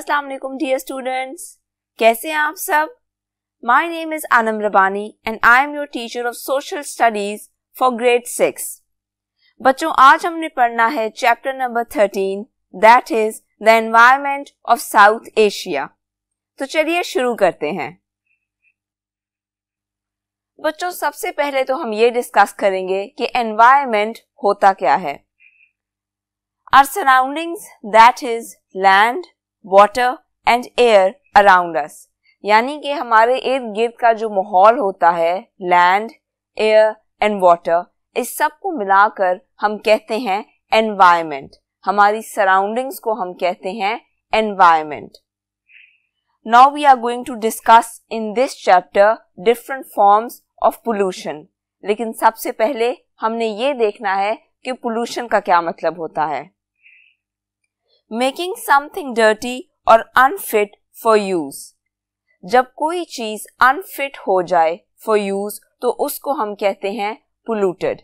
अस्सलाम वालेकुम dear students कैसे हैं आप सब? My name is Anam Rabbani and I am your teacher of social studies for grade six बच्चों, आज हमने पढ़ना है chapter number thirteen that is the environment of South Asia तो चलिए शुरू करते हैं। बच्चों, सबसे पहले तो हम ये डिस्कस करेंगे कि एनवायरमेंट होता क्या है। Our surroundings that is land water and air around us यानी कि हमारे इर्द गिर्द का जो माहौल होता है लैंड एयर एंड वाटर इस सबको मिलाकर हम कहते हैं एनवायरमेंट हमारी सराउंडिंग्स को हम कहते हैं environment now we are going to discuss in this chapter different forms of pollution लेकिन सबसे पहले हमने ये देखना है कि पोल्यूशन का क्या मतलब होता है। मेकिंग समथिंग डर्टी और अनफिट फॉर यूज़ जब कोई चीज़ अनफिट हो जाए फॉर यूज़ तो उसको हम कहते हैं पोल्यूटेड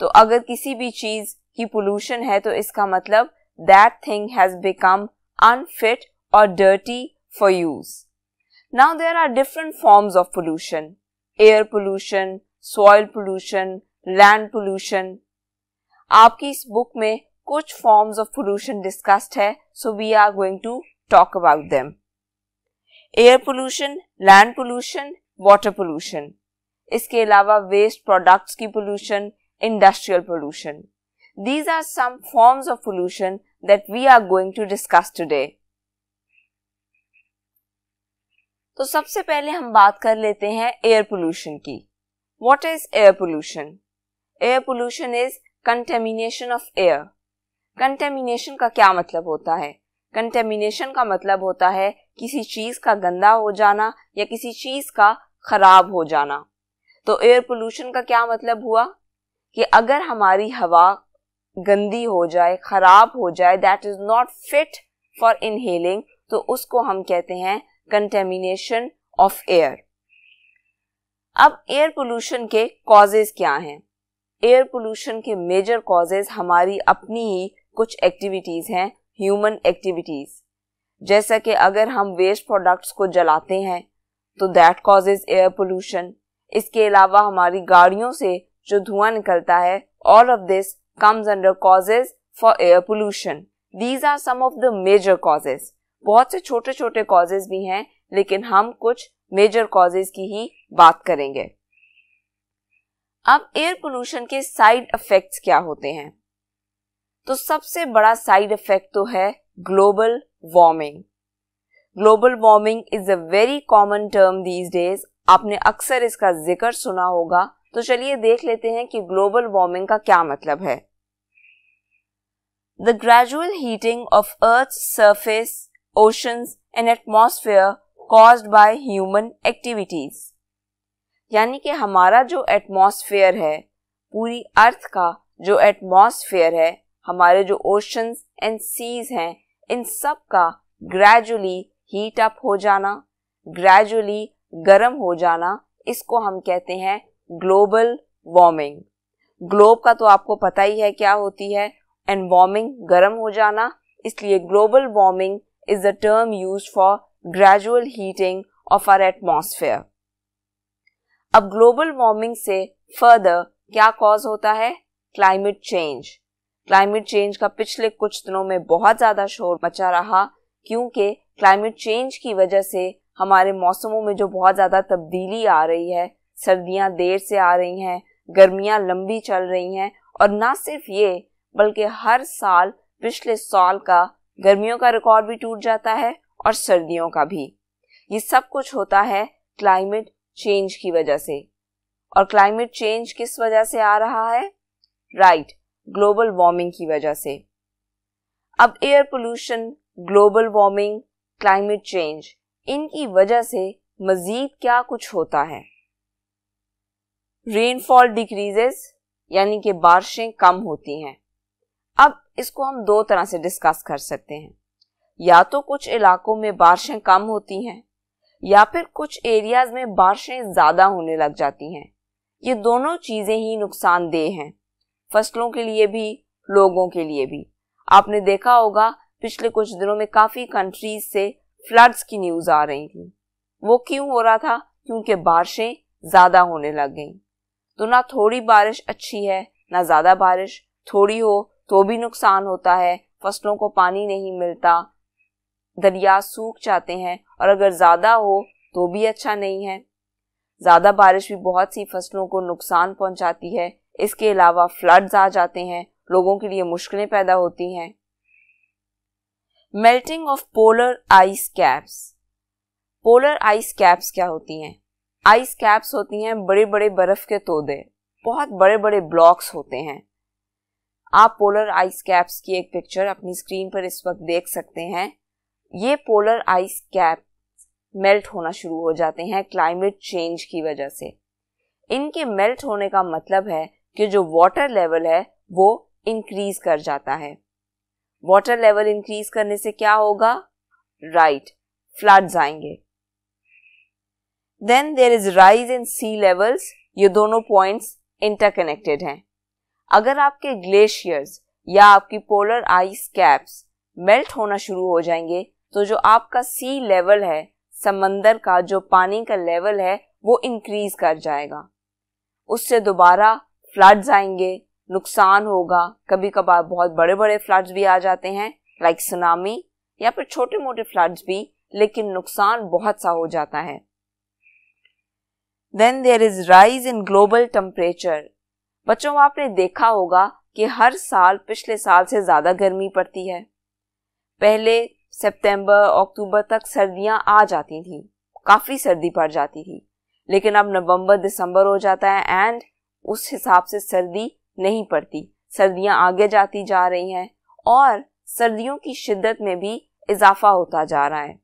तो अगर किसी भी चीज़ की पोल्यूशन है तो इसका मतलब that thing has become unfit और dirty for use now there are different forms of pollution air pollution soil pollution land pollution आपकी इस बुक में कुछ फॉर्म्स ऑफ़ पोल्यूशन डिस्कस्ड है so we are going to talk about them air pollution land pollution water pollution इसके अलावा waste products की pollution industrial pollution these are some forms of pollution that we are going to discuss today तो सबसे पहले हम बात कर लेते हैं एयर पोल्यूशन की. What is air pollution air pollution is contamination of air contamination का क्या मतलब होता है? कंटेमिनेशन का मतलब होता है किसी चीज़ का गंदा हो जाना या किसी चीज़ का खराब हो जाना। तो एयर पोल्यूशन का क्या मतलब हुआ? कि अगर हमारी हवा गंदी हो जाए, खराब हो जाए that is not fit for inhaling तो उसको हम कहते हैं कंटेमिनेशन ऑफ़ एयर अब एयर पोल्यूशन के कॉजेज क्या हैं? एयर पोल्यूशन के मेजर कॉजेज हमारी अपनी ही कुछ एक्टिविटीज़ हैं ह्यूमन एक्टिविटीज़ जैसा कि अगर हम वेस्ट प्रोडक्ट्स को जलाते हैं तो दैट कॉजेज एयर पोल्यूशन इसके अलावा हमारी गाड़ियों से जो धुआँ निकलता है all of this comes under causes for air pollution these are some of the major causes बहुत से छोटे छोटे कॉजेज भी हैं, लेकिन हम कुछ मेजर कॉजेज की ही बात करेंगे। अब एयर पोल्यूशन के साइड इफेक्ट्स क्या होते हैं? तो सबसे बड़ा साइड इफ़ेक्ट तो है global warming global warming is a very common term these days आपने अक्सर इसका ज़िक्र सुना होगा। तो चलिए देख लेते हैं कि ग्लोबल वार्मिंग का क्या मतलब है। The gradual heating of earth surface oceans and atmosphere caused by human activities यानी कि हमारा जो एटमॉस्फेयर है, पूरी अर्थ का जो एटमॉस्फेयर है हमारे जो ओशंस एंड सीज हैं, इन सब का ग्रेजुअली हीट अप हो जाना ग्रेजुअली गर्म हो जाना, इसको हम कहते हैं ग्लोबल वार्मिंग ग्लोब का तो आपको पता ही है क्या होती है एंड वार्मिंग गर्म हो जाना, इसलिए global warming is the term use for gradual heating of our atmosphere अब ग्लोबल वार्मिंग से फर्दर क्या कॉज होता है? क्लाइमेट चेंज क्लाइमेट चेंज का पिछले कुछ दिनों में बहुत ज़्यादा शोर मचा रहा, क्योंकि क्लाइमेट चेंज की वजह से हमारे मौसमों में जो बहुत ज़्यादा तब्दीली आ रही है, सर्दियाँ देर से आ रही हैं, गर्मियाँ लंबी चल रही हैं, और ना सिर्फ़ ये, बल्कि हर साल पिछले साल का गर्मियों का रिकॉर्ड भी टूट जाता है और सर्दियों का भी। ये सब कुछ होता है क्लाइमेट चेंज की वजह से। और क्लाइमेट चेंज किस वजह से आ रहा है? राइट ग्लोबल वार्मिंग की वजह से। अब air pollution, global warming, climate change, इनकी वजह से मजीद क्या कुछ होता है। रेनफॉल डिक्रीजेस, यानी कि बारिशें कम होती हैं। अब इसको हम दो तरह से डिस्कस कर सकते हैं। या तो कुछ इलाकों में बारिशें कम होती हैं, या फिर कुछ एरियाज़ में बारिशें ज़्यादा होने लग जाती हैं। ये दोनों चीज़ें ही नुकसानदेह हैं। फ़सलों के लिए भी, लोगों के लिए भी। आपने देखा होगा, पिछले कुछ दिनों में काफ़ी कंट्रीज़ से फ्लड्स की न्यूज़ आ रही थी। वो क्यों हो रहा था? क्योंकि बारिशें ज़्यादा होने लग गई। तो ना थोड़ी बारिश अच्छी है, ना ज़्यादा बारिश। थोड़ी हो तो भी नुकसान होता है, फ़सलों को पानी नहीं मिलता। दरिया सूख जाते हैं और अगर ज़्यादा हो तो भी अच्छा नहीं है। ज़्यादा बारिश भी बहुत सी फ़सलों को नुकसान पहुंचाती है इसके अलावा फ्लड्स आ जाते हैं, लोगों के लिए मुश्किलें पैदा होती हैं। Melting of polar ice caps polar ice caps क्या होती हैं? आइस कैप्स होती हैं बड़े बड़े बर्फ़ के तोदे, बहुत बड़े बड़े ब्लॉक्स होते हैं। आप पोलर आइस कैप्स की एक पिक्चर अपनी स्क्रीन पर इस वक्त देख सकते हैं। ये पोलर आइस कैप मेल्ट होना शुरू हो जाते हैं क्लाइमेट चेंज की वजह से। इनके मेल्ट होने का मतलब है कि जो वाटर लेवल है, वो इंक्रीज कर जाता है। वाटर लेवल इंक्रीज करने से क्या होगा? राइट फ्लड्स आएँगे। Then there is rise in sea levels ये दोनों पॉइंट्स इंटरकनेक्टेड हैं। अगर आपके ग्लेशियर्स या आपकी पोलर आइस कैप्स मेल्ट होना शुरू हो जाएँगे तो जो आपका सी लेवल है, समंदर का जो पानी का लेवल है, वो इंक्रीज कर जाएगा। उससे दोबारा फ्लड्स आएँगे, नुकसान होगा। कभी कभार बहुत बड़े बड़े फ्लड्स भी आ जाते हैं लाइक सुनामी या फिर छोटे मोटे फ्लड्स भी, लेकिन नुकसान बहुत सा हो जाता है। Then there is rise in global temperature बच्चों, आपने देखा होगा कि हर साल, पिछले साल से ज़्यादा गर्मी पड़ती है। पहले सितंबर, अक्टूबर तक सर्दियाँ आ जाती थी। काफ़ी सर्दी पड़ जाती थी। लेकिन अब नवंबर, दिसंबर हो जाता है एंड उस हिसाब से सर्दी नहीं पड़ती। सर्दियाँ आगे जाती जा रही हैं और सर्दियों की शिद्दत में भी इजाफा होता जा रहा है।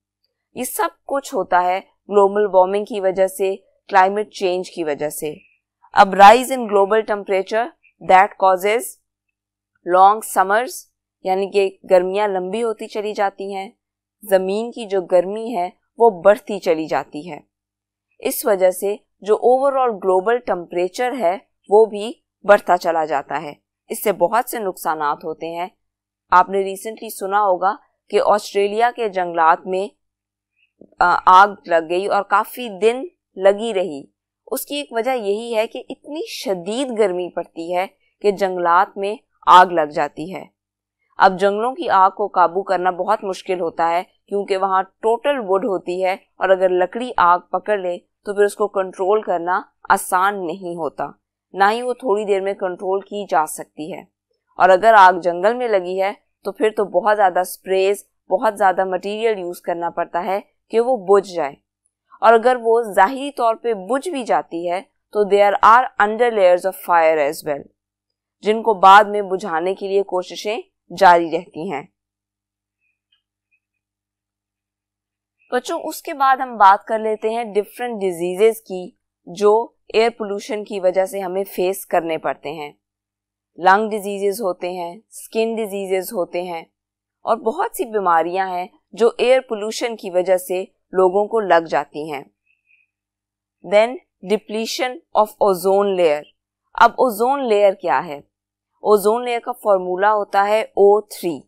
ये सब कुछ होता है ग्लोबल वार्मिंग की वजह से, क्लाइमेट चेंज की वजह से। अब rise in global temperature that causes long summers यानी कि गर्मियाँ लंबी होती चली जाती हैं। ज़मीन की जो गर्मी है, वो बढ़ती चली जाती है। इस वजह से जो ओवरऑल ग्लोबल टेम्परेचर है, वो भी बढ़ता चला जाता है। इससे बहुत से नुकसान होते हैं। आपने रिसेंटली सुना होगा कि ऑस्ट्रेलिया के जंगलात में आग लग गई और काफ़ी दिन लगी रही। उसकी एक वजह यही है कि इतनी शदीद गर्मी पड़ती है कि जंगलात में आग लग जाती है। अब जंगलों की आग को काबू करना बहुत मुश्किल होता है, क्योंकि वहाँ टोटल वुड होती है और अगर लकड़ी आग पकड़ ले तो फिर उसको कंट्रोल करना आसान नहीं होता। ना ही वो थोड़ी देर में कंट्रोल की जा सकती है। और अगर आग जंगल में लगी है तो फिर तो बहुत ज़्यादा स्प्रेज बहुत ज़्यादा मटेरियल यूज़ करना पड़ता है कि वो बुझ जाए। और अगर वो जाहिरी तौर पे बुझ भी जाती है तो there are under layers of fire as well जिनको बाद में बुझाने के लिए कोशिशें जारी रहती हैं। बच्चों, उसके बाद हम बात कर लेते हैं डिफरेंट डिजीजेस की, जो एयर पोल्यूशन की वजह से हमें फेस करने पड़ते हैं। लंग डिजीजेस होते हैं स्किन डिजीजेस होते हैं, और बहुत सी बीमारियाँ हैं जो एयर पोल्यूशन की वजह से लोगों को लग जाती हैं। Then depletion of ozone layer अब ओजोन लेयर क्या है? ओजोन लेयर का फॉर्मूला होता है ओ थ्री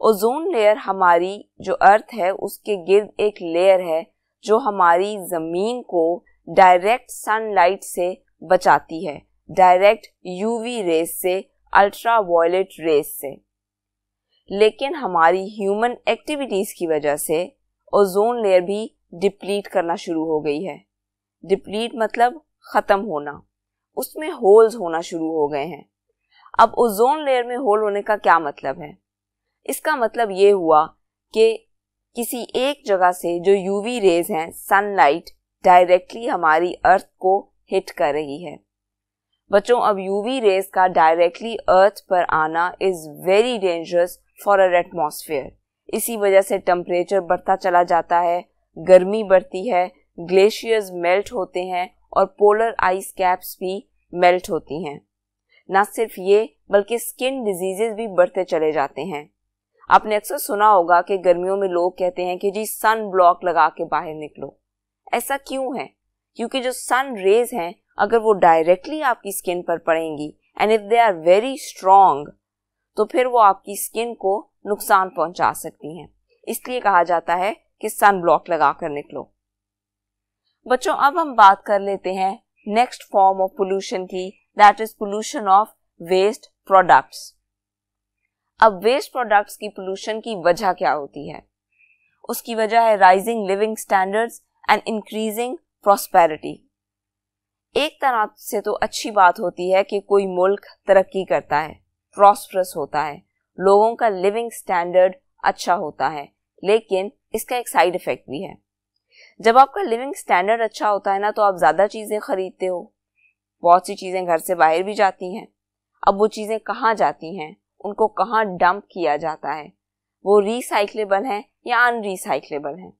ओजोन लेयर हमारी जो अर्थ है, उसके गिर्द एक लेयर है, जो हमारी ज़मीन को डायरेक्ट सनलाइट से बचाती है डायरेक्ट यूवी रेस से अल्ट्रा वायलेट रेस से। लेकिन हमारी ह्यूमन एक्टिविटीज़ की वजह से ओजोन लेयर भी डिप्लीट करना शुरू हो गई है। डिप्लीट मतलब खत्म होना, उसमें होल्स होना शुरू हो गए हैं। अब ओजोन लेयर में होल होने का क्या मतलब है? इसका मतलब ये हुआ कि किसी एक जगह से जो यूवी रेज हैं सनलाइट डायरेक्टली हमारी अर्थ को हिट कर रही है। बच्चों, अब यूवी रेज का डायरेक्टली अर्थ पर आना is very dangerous for our atmosphere इसी वजह से टेम्परेचर बढ़ता चला जाता है, गर्मी बढ़ती है ग्लेशियर्स मेल्ट होते हैं और पोलर आइस कैप्स भी मेल्ट होती हैं। न सिर्फ़ ये, बल्कि स्किन डिजीजेस भी बढ़ते चले जाते हैं। आपने अक्सर सुना होगा कि गर्मियों में लोग कहते हैं कि जी सन ब्लॉक लगा के बाहर निकलो। ऐसा क्यों है? क्योंकि जो सन रेज हैं, अगर वो डायरेक्टली आपकी स्किन पर पड़ेंगी and if they are very strong तो फिर वो आपकी स्किन को नुकसान पहुँचा सकती हैं। इसलिए कहा जाता है कि सन ब्लॉक लगा कर निकलो। बच्चों, अब हम बात कर लेते हैं नेक्स्ट फॉर्म ऑफ़ पोल्यूशन की that is pollution of waste products अब वेस्ट प्रोडक्ट्स की पोल्यूशन की वजह क्या होती है? उसकी वजह है rising living standards and increasing prosperity एक तरह से तो अच्छी बात होती है कि कोई मुल्क तरक्की करता है प्रॉस्परस होता है, लोगों का लिविंग स्टैंडर्ड अच्छा होता है, लेकिन इसका एक साइड इफ़ेक्ट भी है। जब आपका लिविंग स्टैंडर्ड अच्छा होता है ना तो आप ज़्यादा चीज़ें खरीदते हो, बहुत सी चीज़ें घर से बाहर भी जाती हैं, अब वो चीज़ें कहाँ जाती हैं? उनको कहाँ डंप किया जाता है? वो रिसाइकलेबल हैं या अनरिसाइकलेबल हैं?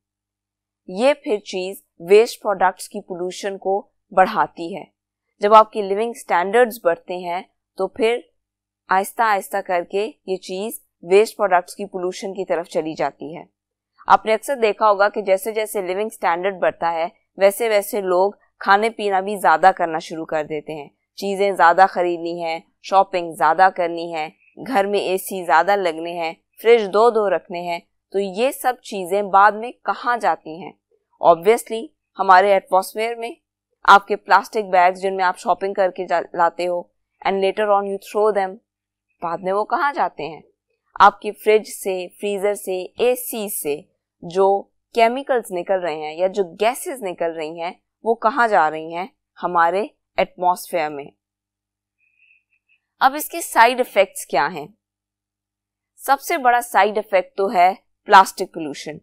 ये फिर चीज़ वेस्ट प्रोडक्ट्स की पोल्यूशन को बढ़ाती है। जब आपके लिविंग स्टैंडर्ड्स बढ़ते हैं तो फिर आहिस्ता आहिस्ता करके ये चीज़ वेस्ट प्रोडक्ट्स की पोल्यूशन की तरफ़ चली जाती है। आपने अक्सर देखा होगा कि जैसे जैसे लिविंग स्टैंडर्ड बढ़ता है, वैसे वैसे लोग खाने पीना भी ज़्यादा करना शुरू कर देते हैं। चीज़ें ज़्यादा खरीदनी है शॉपिंग ज़्यादा करनी है घर में एसी ज़्यादा लगने हैं फ्रिज दो दो रखने हैं तो ये सब चीज़ें बाद में कहाँ जाती हैं? ऑब्वियसली हमारे एटमोसफेयर में, आपके प्लास्टिक बैग्स जिनमें आप शॉपिंग करके लाते हो and later on you throw them बाद में वो कहाँ जाते हैं? आपकी फ्रिज से फ्रीजर से एसी से, जो केमिकल्स निकल रहे हैं या जो गैसेस निकल रही हैं, वो कहाँ जा रही हैं? हमारे एटमॉस्फेयर में। अब इसके साइड इफेक्ट्स क्या हैं? सबसे बड़ा साइड इफ़ेक्ट तो है प्लास्टिक पोल्यूशन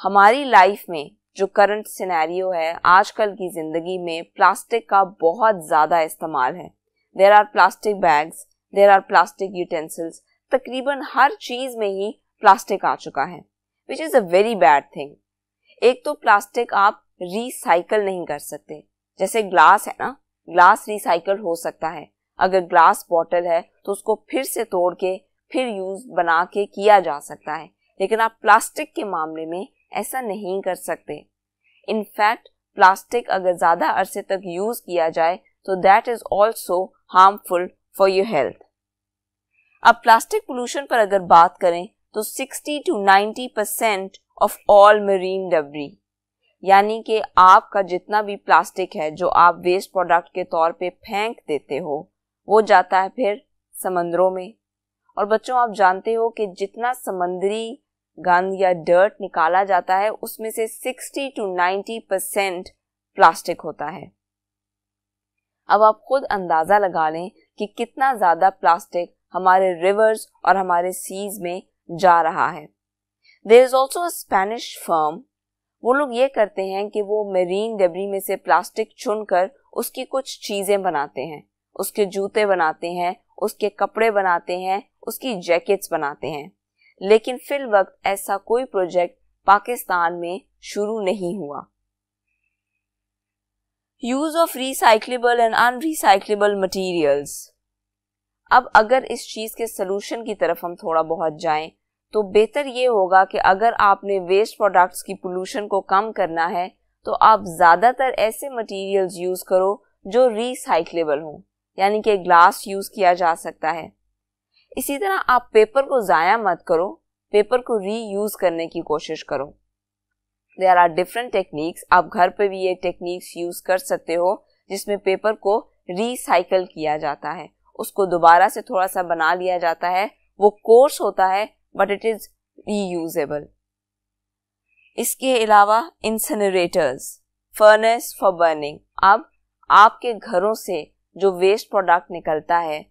हमारी लाइफ में जो करंट सिनेरियो है, आजकल की ज़िंदगी में प्लास्टिक का बहुत ज़्यादा इस्तेमाल है. There are plastic bags there are plastic utensils तकरीबन हर चीज़ में ही प्लास्टिक आ चुका है which is a very bad thing एक तो प्लास्टिक आप रिसाइकल नहीं कर सकते. जैसे ग्लास है ना ग्लास रिसाइकल हो सकता है. अगर ग्लास बॉटल है तो उसको फिर से तोड़ के, फिर यूज़ बना के किया जा सकता है। लेकिन आप प्लास्टिक के मामले में ऐसा नहीं कर सकते। इनफैक्ट प्लास्टिक अगर ज़्यादा अरसे तक यूज़ किया जाए तो that is also harmful for your health अब प्लास्टिक पोल्यूशन पर अगर बात करें तो 60 to 90 percent of all marine debris यानी कि आपका जितना भी प्लास्टिक है, जो आप वेस्ट प्रोडक्ट के तौर पे फेंक देते हो वो जाता है फिर समंदरों में। और बच्चों, आप जानते हो कि जितना समंदरी गंद या डर्ट निकाला जाता है, उसमें से 60 टू 90 परसेंट प्लास्टिक होता है। अब आप खुद अंदाज़ा लगा लें कि कितना ज़्यादा प्लास्टिक हमारे रिवर्स और हमारे सीज में जा रहा है। There is also Spanish firm वो लोग ये करते हैं कि वो मेरीन डेबरी में से प्लास्टिक चुनकर उसकी कुछ चीज़ें बनाते हैं। उसके जूते बनाते हैं, उसके कपड़े बनाते हैं, उसकी जैकेट्स बनाते हैं। लेकिन फिल वक्त ऐसा कोई प्रोजेक्ट पाकिस्तान में शुरू नहीं हुआ। Use of recyclable and unrecyclable materials अब अगर इस चीज़ के सोल्यूशन की तरफ़ हम थोड़ा बहुत जाएँ तो बेहतर ये होगा कि अगर आपने वेस्ट प्रोडक्ट्स की पोल्यूशन को कम करना है तो आप ज़्यादातर ऐसे मटेरियल्स यूज़ करो जो रिसाइक्लेबल हो। यानी कि ग्लास यूज़ किया जा सकता है। इसी तरह आप पेपर को ज़ाया मत करो पेपर को री यूज़ करने की कोशिश करो। देर आर डिफरेंट टेक्निक्स आप घर पे भी ये टेक्निक्स यूज़ कर सकते हो, जिसमें पेपर को रिसाइकल किया जाता है। उसको दोबारा से थोड़ा सा बना लिया जाता है। वो कोर्स होता है बट इट इज़ रीयूजेबल इसके अलावा इंसनरेटर्स फर्नेस फॉर बर्निंग अब आपके घरों से जो वेस्ट प्रोडक्ट निकलता है,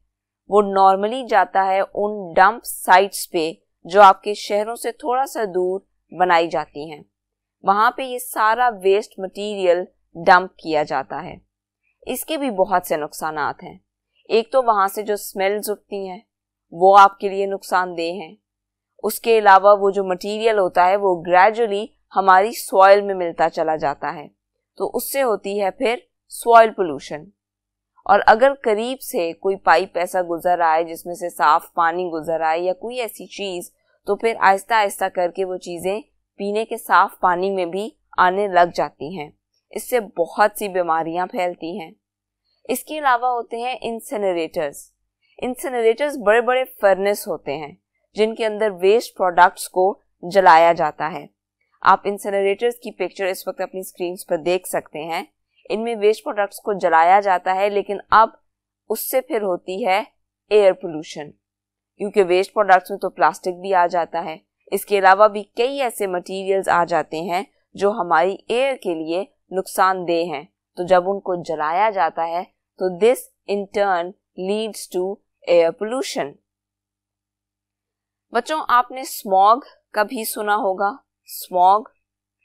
वो नॉर्मली जाता है उन डंप साइट्स पे जो आपके शहरों से थोड़ा सा दूर बनाई जाती हैं। वहाँ पे ये सारा वेस्ट मटेरियल डंप किया जाता है। इसके भी बहुत से नुकसान हैं। एक तो वहाँ से जो स्मेल्स उठती हैं, वो आपके लिए नुकसानदेह हैं। उसके अलावा वो जो मटेरियल होता है, वो ग्रेजुअली हमारी सॉइल में मिलता चला जाता है। तो उससे होती है फिर सॉइल पोल्यूशन और अगर करीब से कोई पाइप ऐसा गुजर आए जिसमें से साफ़ पानी गुजर आए या कोई ऐसी चीज़ तो फिर आहिस्ता आहिस्ता करके वो चीज़ें पीने के साफ़ पानी में भी आने लग जाती हैं। इससे बहुत सी बीमारियाँ फैलती हैं। इसके अलावा होते हैं इंसेनरेटर्स इंसिनरेटर्स बड़े बड़े फर्नेस होते हैं, जिनके अंदर वेस्ट प्रोडक्ट्स को जलाया जाता है। आप इंसिनरेटर्स की पिक्चर इस वक्त अपनी स्क्रीन पर देख सकते हैं। इनमें वेस्ट प्रोडक्ट्स को जलाया जाता है, लेकिन अब उससे फिर होती है एयर पोल्यूशन क्योंकि वेस्ट प्रोडक्ट्स में तो प्लास्टिक भी आ जाता है। इसके अलावा भी कई ऐसे मटेरियल्स आ जाते हैं जो हमारी एयर के लिए नुकसानदेह हैं। तो जब उनको जलाया जाता है तो this in turn leads to air pollution बच्चों, आपने स्मॉग का भी सुना होगा? Smog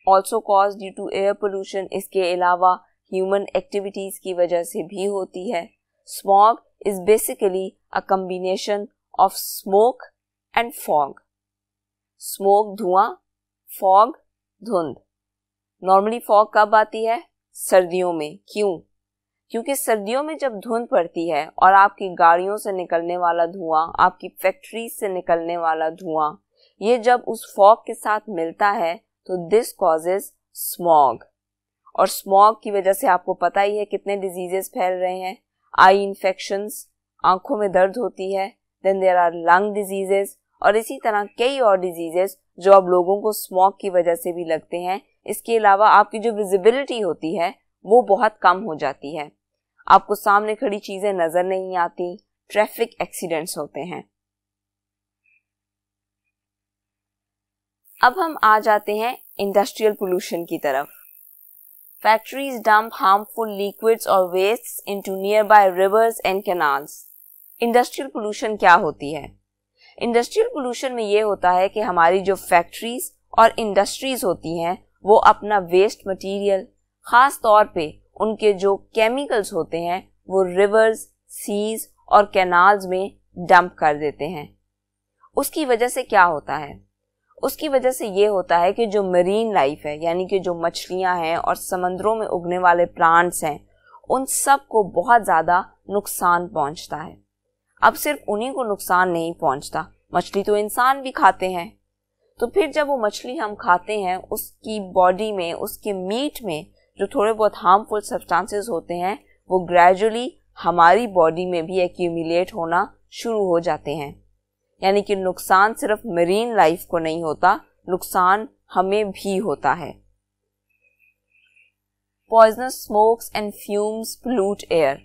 also cause due to air pollution इसके अलावा ह्यूमन एक्टिविटीज़ की वजह से भी होती है। Smog is basically a combination of smoke and fog smoke धुआँ फॉग धुंध। नॉर्मली फॉग कब आती है? सर्दियों में। क्यों? क्योंकि सर्दियों में जब धुंध पड़ती है और आपकी गाड़ियों से निकलने वाला धुआँ, आपकी फैक्ट्री से निकलने वाला धुआँ, ये जब उस फॉग के साथ मिलता है तो दिस कॉजेज स्मॉग और स्मॉग की वजह से आपको पता ही है कितने डिजीजेस फैल रहे हैं। आई इन्फेक्शन आँखों में दर्द होती है then there are lung diseases और इसी तरह कई और डिजीजेस जो अब लोगों को स्मॉग की वजह से भी लगते हैं। इसके अलावा आपकी जो विजिबिलिटी होती है, वो बहुत कम हो जाती है। आपको सामने खड़ी चीज़ें नज़र नहीं आती ट्रैफ़िक एक्सीडेंट्स होते हैं। अब हम आ जाते हैं इंडस्ट्रियल पोल्यूशन की तरफ़। डंप हार्मफुल लिक्विड्स और waste into nearby rivers and canals industrial pollution क्या होती है? इंडस्ट्रियल पोल्यूशन में ये होता है कि हमारी जो फैक्ट्रीज और इंडस्ट्रीज़ होती हैं, वो अपना वेस्ट मटेरियल खास तौर पे उनके जो केमिकल्स होते हैं, वो रिवर्स सीज और कैनाल्स में डंप कर देते हैं। उसकी वजह से क्या होता है? उसकी वजह से ये होता है कि जो मरीन लाइफ है, यानी कि जो मछलियाँ हैं और समंदरों में उगने वाले प्लांट्स हैं, उन सबको बहुत ज़्यादा नुकसान पहुँचता है। अब सिर्फ़ उन्हीं को नुकसान नहीं पहुँचता, मछली तो इंसान भी खाते हैं। तो फिर जब वो मछली हम खाते हैं, उसकी बॉडी में, उसके मीट में जो थोड़े बहुत हार्मफुल सब्सटेंसेस होते हैं, वो ग्रेजुअली हमारी बॉडी में भी एक्यूमुलेट होना शुरू हो जाते हैं। यानी कि नुकसान सिर्फ़ मरीन लाइफ को नहीं होता, नुकसान हमें भी होता है। Poisonous smokes and fumes pollute air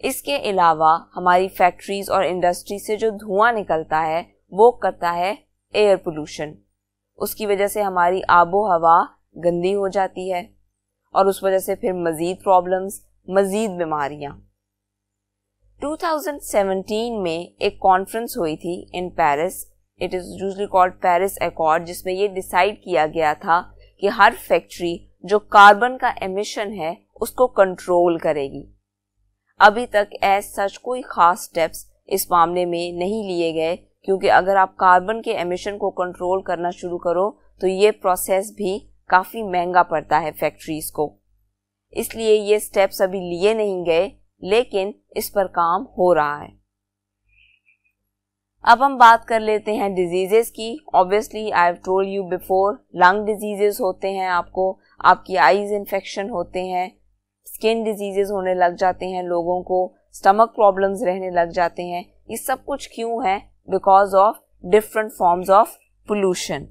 इसके अलावा हमारी फैक्ट्रीज और इंडस्ट्री से जो धुआँ निकलता है, वो करता है एयर पोल्यूशन उसकी वजह से हमारी आबो हवा गंदी हो जाती है और उस वजह से फिर मज़ीद प्रॉब्लम्स मज़ीद बीमारियाँ। 2017 में एक कॉन्फ्रेंस हुई थी in Paris it is usually called Paris accord जिसमें ये डिसाइड किया गया था कि हर फैक्ट्री जो कार्बन का एमिशन है, उसको कंट्रोल करेगी. अभी तक एज सच कोई खास स्टेप्स इस मामले में नहीं लिए गए, क्योंकि अगर आप कार्बन के एमिशन को कंट्रोल करना शुरू करो तो ये प्रोसेस भी काफ़ी महँगा पड़ता है फैक्ट्रीज को. इसलिए ये स्टेप्स अभी लिए नहीं गए लेकिन इस पर काम हो रहा है। अब हम बात कर लेते हैं डिजीजेस की। Obviously I have told you before lung diseases होते हैं आपको, आपकी आईज इन्फेक्शन होते हैं स्किन डिजीजेस होने लग जाते हैं लोगों को स्टमक प्रॉब्लम्स रहने लग जाते हैं। ये सब कुछ क्यों है? Because of different forms of pollution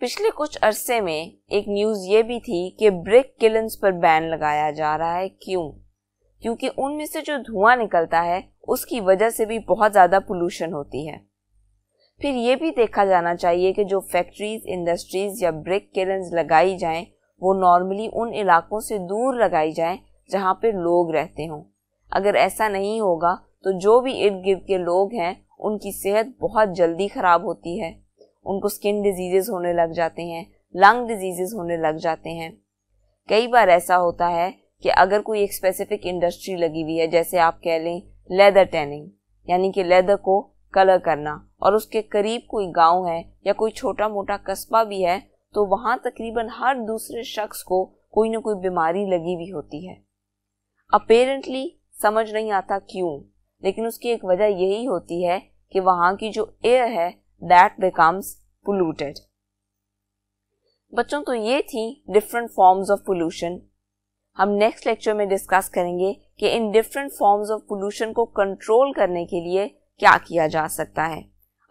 पिछले कुछ अरसे में एक न्यूज़ ये भी थी कि ब्रिक किलन्स पर बैन लगाया जा रहा है। क्यों? क्योंकि उनमें से जो धुआँ निकलता है, उसकी वजह से भी बहुत ज़्यादा पोल्यूशन होती है। फिर ये भी देखा जाना चाहिए कि जो फैक्ट्रीज इंडस्ट्रीज़ या ब्रिक किलन्स लगाई जाएँ, वो नॉर्मली उन इलाकों से दूर लगाई जाएँ, जहाँ पे लोग रहते हों। अगर ऐसा नहीं होगा तो जो भी इर्द गिर्द के लोग हैं, उनकी सेहत बहुत जल्दी ख़राब होती है। उनको स्किन डिजीजेस होने लग जाते हैं लंग डिजीजेस होने लग जाते हैं। कई बार ऐसा होता है कि अगर कोई एक स्पेसिफिक इंडस्ट्री लगी हुई है, जैसे आप कह लें लेदर टैनिंग यानी कि लेदर को कलर करना, और उसके करीब कोई गाँव है या कोई छोटा मोटा कस्बा भी है तो वहाँ तकरीबन हर दूसरे शख्स को कोई ना कोई बीमारी लगी हुई होती है। अपेरेंटली समझ नहीं आता क्यों, लेकिन उसकी एक वजह यही होती है कि वहाँ की जो एयर है दैट बिकम्स पोल्यूटेड बच्चों तो ये थी डिफरेंट फॉर्म्स ऑफ़ पोल्यूशन हम नेक्स्ट लेक्चर में डिस्कस करेंगे कि इन डिफरेंट फॉर्म्स ऑफ़ पोल्यूशन को कंट्रोल करने के लिए क्या किया जा सकता है।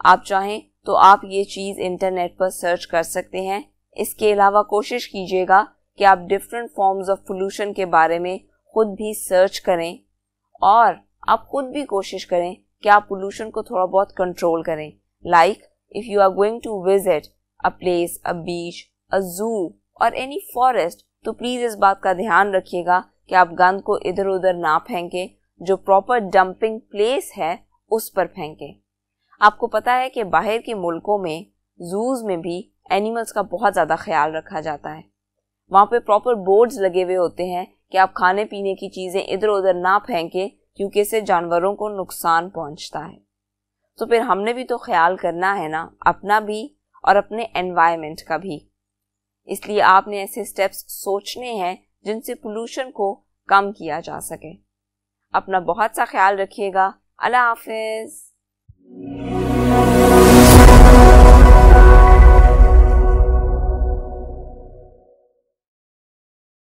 आप चाहें तो आप ये चीज़ इंटरनेट पर सर्च कर सकते हैं। इसके अलावा कोशिश कीजिएगा कि आप डिफरेंट फॉर्म्स ऑफ़ पोल्यूशन के बारे में खुद भी सर्च करें और आप खुद भी कोशिश करें कि आप पोल्यूशन को थोड़ा बहुत कंट्रोल करें। Like if you are going to visit a place a beach a zoo और एनी फॉरेस्ट तो प्लीज़ इस बात का ध्यान रखिएगा कि आप गंद को इधर उधर ना फेंकें, जो प्रॉपर डंपिंग प्लेस है, उस पर फेंकें। आपको पता है कि बाहर के मुल्कों में जूज में भी एनिमल्स का बहुत ज़्यादा ख्याल रखा जाता है। वहाँ पे प्रॉपर बोर्ड्स लगे हुए होते हैं कि आप खाने पीने की चीज़ें इधर उधर ना फेंकें, क्योंकि इससे जानवरों को नुकसान पहुँचता है। तो फिर हमने भी तो ख्याल करना है ना, अपना भी और अपने एनवायरनमेंट का भी। इसलिए आपने ऐसे स्टेप्स सोचने हैं जिनसे पोल्यूशन को कम किया जा सके। अपना बहुत सा ख्याल रखिएगा। अल्लाह हाफिज़।